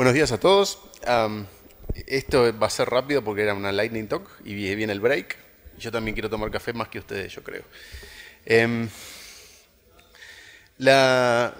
Buenos días a todos. Esto va a ser rápido porque era una lightning talk y viene el break. Yo también quiero tomar café más que ustedes, yo creo. Em, la,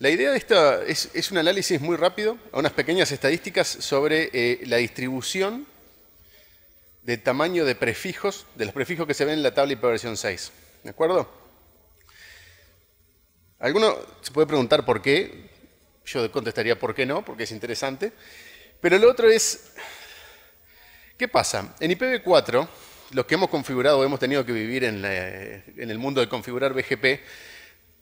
la idea de esta es, es un análisis muy rápido, a unas pequeñas estadísticas sobre eh, la distribución de tamaño de prefijos, de los prefijos que se ven en la tabla hiperversión 6. ¿De acuerdo? Alguno se puede preguntar por qué. Yo contestaría por qué no, porque es interesante. Pero lo otro es, ¿qué pasa? En IPv4, los que hemos configurado hemos tenido que vivir en, el mundo de configurar BGP,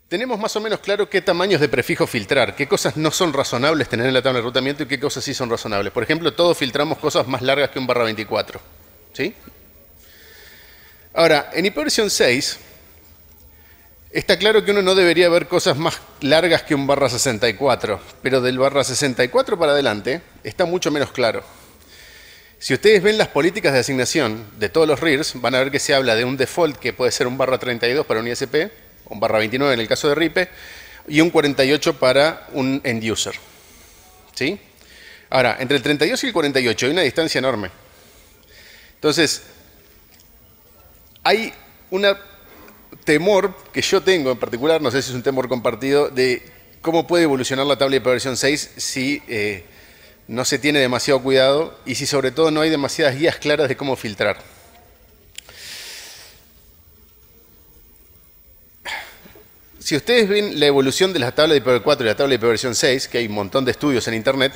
tenemos más o menos claro qué tamaños de prefijo filtrar, qué cosas no son razonables tener en la tabla de enrutamiento y qué cosas sí son razonables. Por ejemplo, todos filtramos cosas más largas que un barra 24. ¿Sí? Ahora, en hiperversión 6, está claro que uno no debería ver cosas más largas que un barra 64, pero del barra 64 para adelante está mucho menos claro. Si ustedes ven las políticas de asignación de todos los RIRs, van a ver que se habla de un default que puede ser un barra 32 para un ISP, un barra 29 en el caso de RIPE, y un 48 para un end user. ¿Sí? Ahora, entre el 32 y el 48 hay una distancia enorme. Entonces, hay un temor que yo tengo en particular, no sé si es un temor compartido, de cómo puede evolucionar la tabla de hiperversión 6 si eh, no se tiene demasiado cuidado y si sobre todo no hay demasiadas guías claras de cómo filtrar. Si ustedes ven la evolución de la tabla de IPv4 y la tabla de hiperversión 6, que hay un montón de estudios en Internet,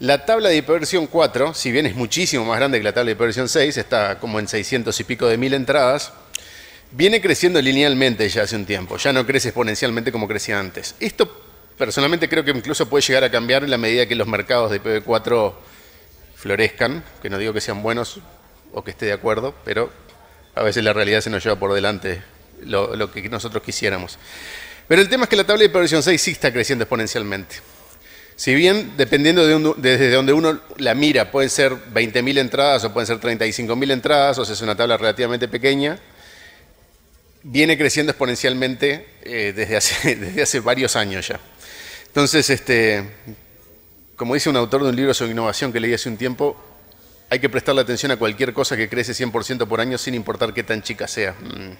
la tabla de hiperversión 4, si bien es muchísimo más grande que la tabla de hiperversión 6, está como en 600 y pico de mil entradas, viene creciendo linealmente ya hace un tiempo, ya no crece exponencialmente como crecía antes. Esto personalmente creo que incluso puede llegar a cambiar en la medida que los mercados de IPv4 florezcan, que no digo que sean buenos o que esté de acuerdo, pero a veces la realidad se nos lleva por delante lo, que nosotros quisiéramos. Pero el tema es que la tabla de hiperversión 6 sí está creciendo exponencialmente. Si bien, dependiendo de un- desde donde uno la mira, pueden ser 20.000 entradas o pueden ser 35.000 entradas, o sea, es una tabla relativamente pequeña, viene creciendo exponencialmente eh, desde, hace, desde hace varios años ya. Entonces, este, como dice un autor de un libro sobre innovación que leí hace un tiempo, hay que prestarle atención a cualquier cosa que crece 100% por año sin importar qué tan chica sea. Mm.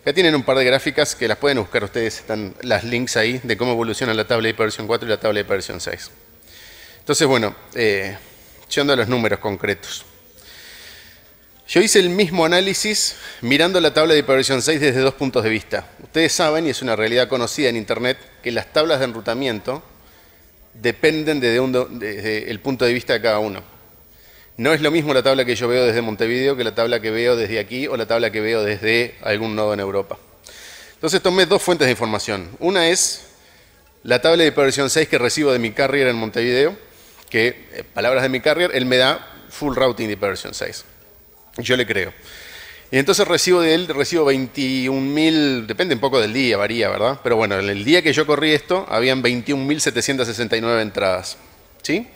Acá tienen un par de gráficas que las pueden buscar ustedes, están las links ahí de cómo evoluciona la tabla de hiperversión 4 y la tabla de hiperversión 6. Entonces, bueno, eh, yendo a los números concretos. Yo hice el mismo análisis mirando la tabla de hiperversión 6 desde dos puntos de vista. Ustedes saben, y es una realidad conocida en Internet, que las tablas de enrutamiento dependen desde el punto de vista de cada uno. No es lo mismo la tabla que yo veo desde Montevideo que la tabla que veo desde aquí o la tabla que veo desde algún nodo en Europa. Entonces tomé dos fuentes de información. Una es la tabla de hiperversión 6 que recibo de mi carrier en Montevideo, que, eh, palabras de mi carrier, él me da full routing de hiperversión 6. Yo le creo. Y entonces recibo de él, recibo 21.000, depende un poco del día, varía, ¿verdad? Pero bueno, en el día que yo corrí esto, habían 21.769 entradas. ¿Sí?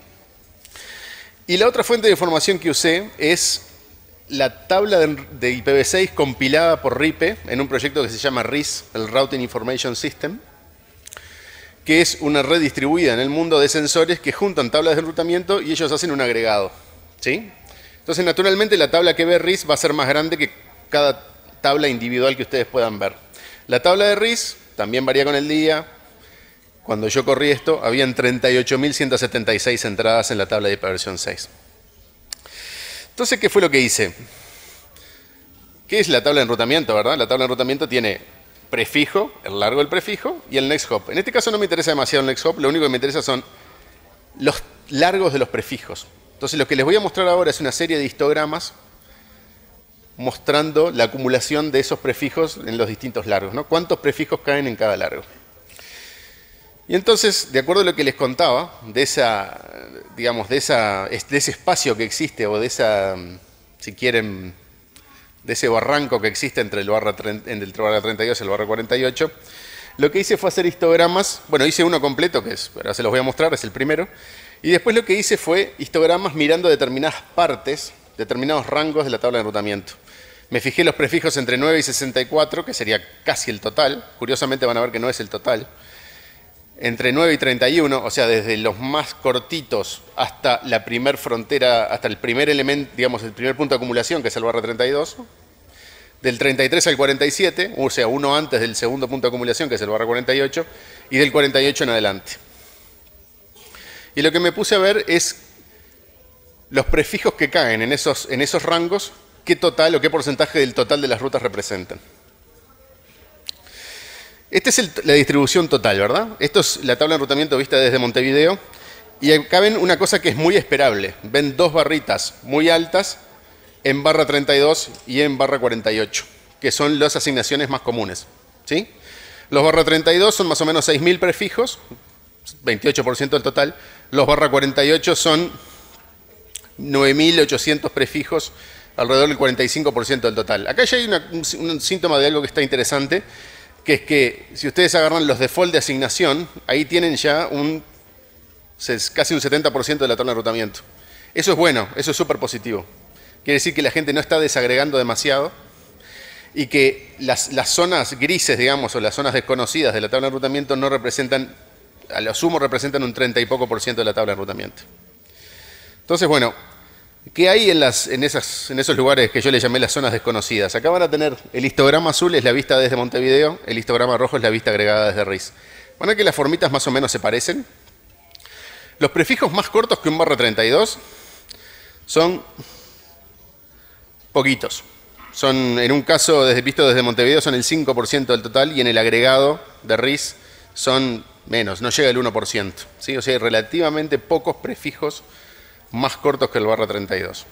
Y la otra fuente de información que usé es la tabla de IPv6 compilada por RIPE en un proyecto que se llama RIS, el Routing Information System, que es una red distribuida en el mundo de sensores que juntan tablas de enrutamiento y ellos hacen un agregado. ¿sí? Entonces, naturalmente, la tabla que ve RIS va a ser más grande que cada tabla individual que ustedes puedan ver. La tabla de RIS también varía con el día. Cuando yo corrí esto, habían 38.176 entradas en la tabla de hiperversión 6. Entonces, ¿qué fue lo que hice? ¿Qué es la tabla de enrutamiento, verdad? La tabla de enrutamiento tiene prefijo, el largo del prefijo, y el next hop. En este caso no me interesa demasiado el next hop, lo único que me interesa son los largos de los prefijos. Entonces, lo que les voy a mostrar ahora es una serie de histogramas mostrando la acumulación de esos prefijos en los distintos largos, ¿no? ¿Cuántos prefijos caen en cada largo? Y entonces, de acuerdo a lo que les contaba, de esa, digamos, de, esa, de ese espacio que existe, o de esa, si quieren, de ese barranco que existe entre el barra, tre- entre barra 32 y el barra 48, lo que hice fue hacer histogramas, bueno, hice uno completo, que es, ahora se los voy a mostrar, es el primero, y después lo que hice fue histogramas mirando determinadas partes, determinados rangos de la tabla de enrutamiento. Me fijé los prefijos entre 9 y 64, que sería casi el total, curiosamente van a ver que no es el total, entre 9 y 31, o sea, desde los más cortitos hasta la primer frontera, hasta el primer elemento, digamos, el primer punto de acumulación, que es el barra 32, del 33 al 47, o sea, uno antes del segundo punto de acumulación, que es el barra 48, y del 48 en adelante. Y lo que me puse a ver es los prefijos que caen en esos, en esos rangos, qué total o qué porcentaje del total de las rutas representan. Esta es la distribución total, ¿verdad? Esto es la tabla de enrutamiento vista desde Montevideo. Y acá ven una cosa que es muy esperable. Ven dos barritas muy altas en barra 32 y en barra 48, que son las asignaciones más comunes. ¿sí? Los barra 32 son más o menos 6.000 prefijos, 28% del total. Los barra 48 son 9.800 prefijos, alrededor del 45% del total. Acá ya hay un síntoma de algo que está interesante que es que si ustedes agarran los default de asignación, ahí tienen ya un casi un 70% de la tabla de enrutamiento. Eso es bueno, eso es súper positivo. Quiere decir que la gente no está desagregando demasiado y que las, zonas grises, digamos, o las zonas desconocidas de la tabla de enrutamiento no representan, a lo sumo representan un 30 y poco por ciento de la tabla de enrutamiento. Entonces, bueno, ¿Qué hay en, esos lugares que yo le llamé las zonas desconocidas? Acá van a tener el histograma azul es la vista desde Montevideo, el histograma rojo es la vista agregada desde RIS. Van a ver que las formitas más o menos se parecen. Los prefijos más cortos que un barra 32 son poquitos. Son, en un caso, desde, visto desde Montevideo, son el 5% del total y en el agregado de RIS son menos, no llega al 1%. ¿sí? O sea, hay relativamente pocos prefijos más cortos que el barra 32.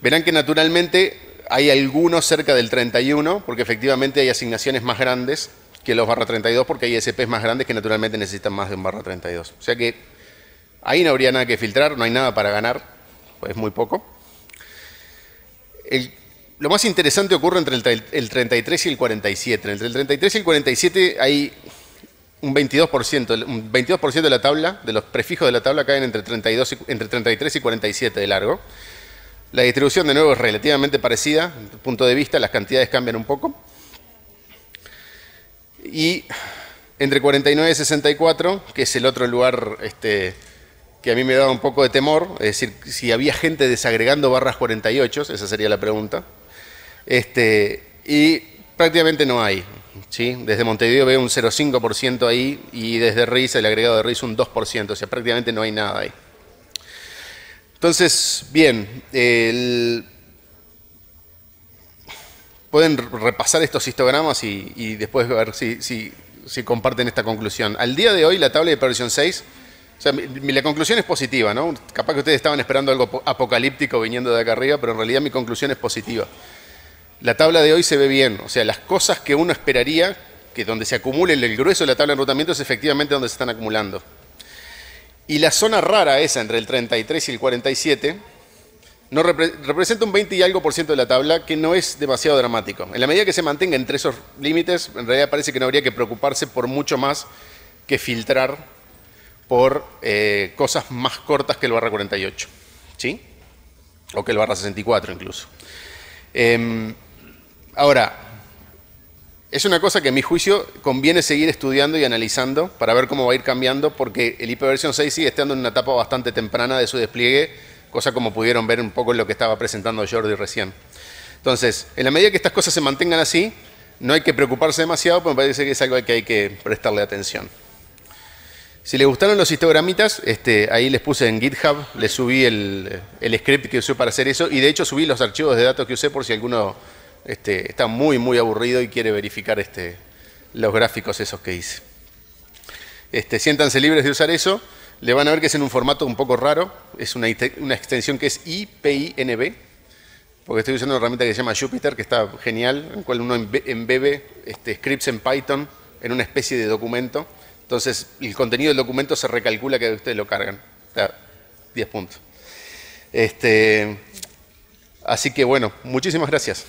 Verán que naturalmente hay algunos cerca del 31, porque efectivamente hay asignaciones más grandes que los barra 32, porque hay SPs más grandes que naturalmente necesitan más de un barra 32. O sea que ahí no habría nada que filtrar, no hay nada para ganar, pues muy poco. lo más interesante ocurre entre el, el 33 y el 47. Entre el 33 y el 47 hay un 22%, un 22 de la tabla, de los prefijos de la tabla caen entre, 32 entre 33 y 47 de largo. La distribución de nuevo es relativamente parecida, desde punto de vista, las cantidades cambian un poco. Y entre 49 y 64, que es el otro lugar este, que a mí me daba un poco de temor, es decir, si había gente desagregando barras 48, esa sería la pregunta. Este, y prácticamente no hay. ¿Sí? Desde Montevideo veo un 0,5% ahí y desde RIS, el agregado de RIS, un 2%, o sea, prácticamente no hay nada ahí. Entonces, bien, pueden repasar estos histogramas y, después ver si, comparten esta conclusión. Al día de hoy, la tabla de versión 6, o sea, la conclusión es positiva, ¿no? Capaz que ustedes estaban esperando algo apocalíptico viniendo de acá arriba, pero en realidad mi conclusión es positiva la tabla de hoy se ve bien. O sea, las cosas que uno esperaría que donde se acumule el grueso de la tabla de enrutamiento es efectivamente donde se están acumulando. Y la zona rara esa, entre el 33 y el 47, no representa un 20 y algo por ciento de la tabla, que no es demasiado dramático. En la medida que se mantenga entre esos límites, en realidad parece que no habría que preocuparse por mucho más que filtrar por eh, cosas más cortas que el barra 48. ¿Sí? O que el barra 64 incluso. Em, Ahora, es una cosa que a mi juicio conviene seguir estudiando y analizando para ver cómo va a ir cambiando, porque el IP versión 6 sigue estando en una etapa bastante temprana de su despliegue, cosa como pudieron ver un poco en lo que estaba presentando Jordi recién. Entonces, en la medida que estas cosas se mantengan así, no hay que preocuparse demasiado, pero me parece que es algo que hay que prestarle atención. Si les gustaron los histogramitas, este, ahí les puse en GitHub, les subí el script que usé para hacer eso, y de hecho subí los archivos de datos que usé por si alguno este, está muy, muy aburrido y quiere verificar este, los gráficos esos que hice. Este, siéntanse libres de usar eso. Le van a ver que es en un formato un poco raro. Es una, extensión que es IPINB, porque estoy usando una herramienta que se llama Jupyter, que está genial, en la cual uno embebe este, scripts en Python en una especie de documento. Entonces, el contenido del documento se recalcula que ustedes lo cargan. Está 10 puntos. Este, así que bueno, muchísimas gracias.